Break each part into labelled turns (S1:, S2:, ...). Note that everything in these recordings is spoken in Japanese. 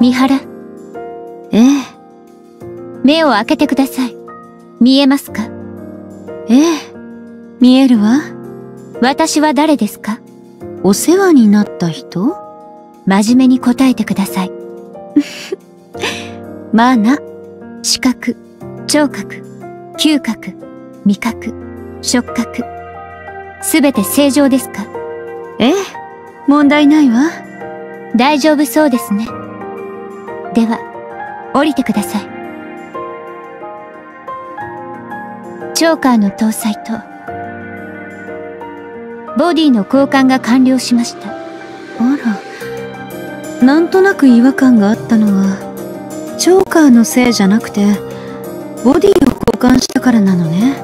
S1: 三原
S2: ええ。
S1: 目を開けてください。見えますか？
S2: ええ。見えるわ。
S1: 私は誰ですか？
S2: お世話になった人？
S1: 真面目に答えてください。
S2: まあな
S1: 視覚。聴覚。嗅覚。味覚。触覚。すべて正常ですか？
S2: ええ。問題ないわ。
S1: 大丈夫そうですねでは降りてください。チョーカーの搭載とボディの交換が完了しました。
S2: あら。なんとなく違和感があったのはチョーカーのせいじゃなくてボディを交換したからなのね。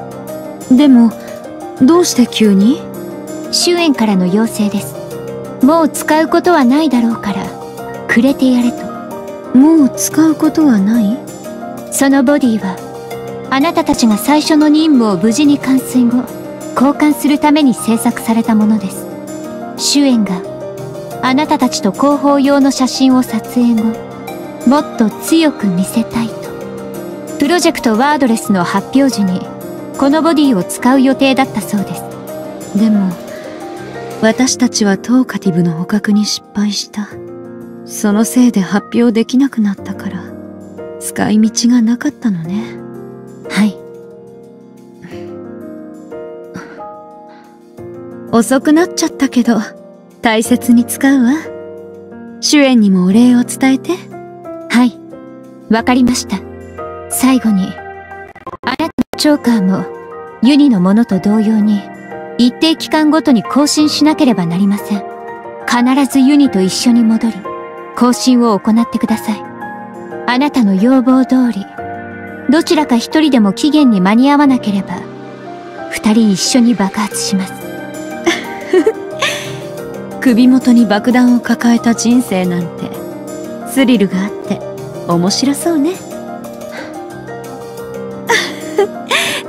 S2: でもどうして急に？
S1: 主演からの要請です。もう使うことはないだろうからくれてやれと
S2: もう使うことはない？
S1: そのボディはあなたたちが最初の任務を無事に完遂後交換するために制作されたものです。主演があなたたちと広報用の写真を撮影後もっと強く見せたいと。プロジェクトワードレスの発表時にこのボディを使う予定だったそうです。
S2: でも私たちはトーカティブの捕獲に失敗したそのせいで発表できなくなったから使い道がなかったのね。
S1: はい。
S2: 遅くなっちゃったけど大切に使うわ。主演にもお礼を伝えて。
S1: はい。わかりました。最後にあなたのチョーカーもユニのものと同様に一定期間ごとに更新しなければなりません。必ずユニと一緒に戻り更新を行ってください。あなたの要望通りどちらか一人でも期限に間に合わなければ二人一緒に爆発します。
S2: 首元に爆弾を抱えた人生なんてスリルがあって面白そうね。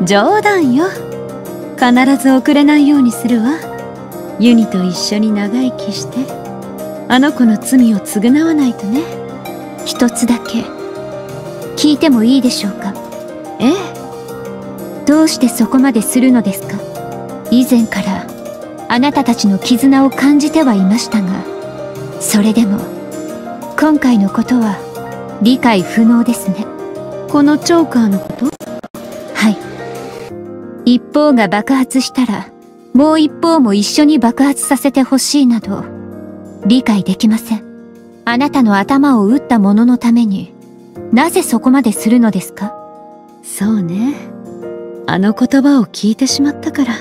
S2: 冗談よ。必ず遅れないようにするわ。ユニと一緒に長生きして。あの子の罪を償わないとね。
S1: 一つだけ。聞いてもいいでしょうか？
S2: ええ。
S1: どうしてそこまでするのですか？以前からあなたたちの絆を感じてはいましたが。それでも今回のことは理解不能ですね。
S2: このチョーカーのこと？
S1: はい。一方が爆発したらもう一方も一緒に爆発させてほしいなど理解できません。あなたの頭を打った者のためになぜそこまでするのですか？
S2: そうね。あの言葉を聞いてしまったから。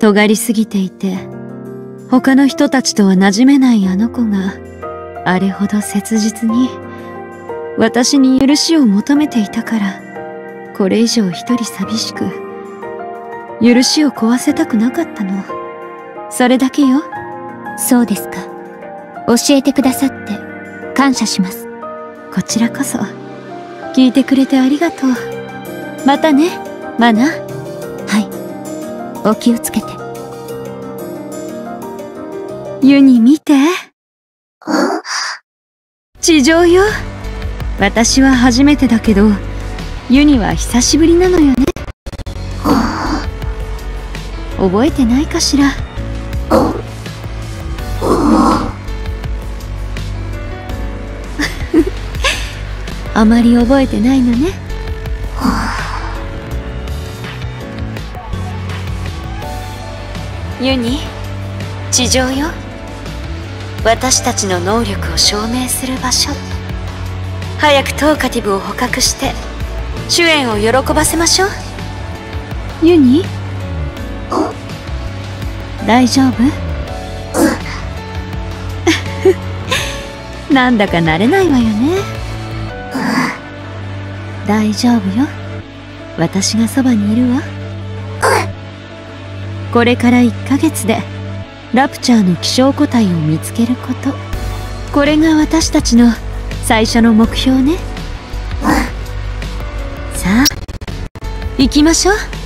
S2: 尖りすぎていて他の人たちとは馴染めないあの子があれほど切実に私に許しを求めていたからこれ以上一人寂しく許しを壊せたくなかったの。それだけよ。
S1: そうですか教えてくださって感謝します。
S2: こちらこそ聞いてくれてありがとう。またねマナ。
S1: はい。お気をつけて。
S2: ユニ見て。地上よ。私は初めてだけどユニは久しぶりなのよね。覚えてないかしらあまり覚えてないのね。ユニ地上よ。私たちの能力を証明する場所。早くトーカティブを捕獲して主演を喜ばせましょう。ユニ？大丈夫？なんだか慣れないわよね大丈夫よ。私がそばにいるわ。これから1ヶ月でラプチャーの希少個体を見つけること。これが私たちの最初の目標ね。さあ行きましょう。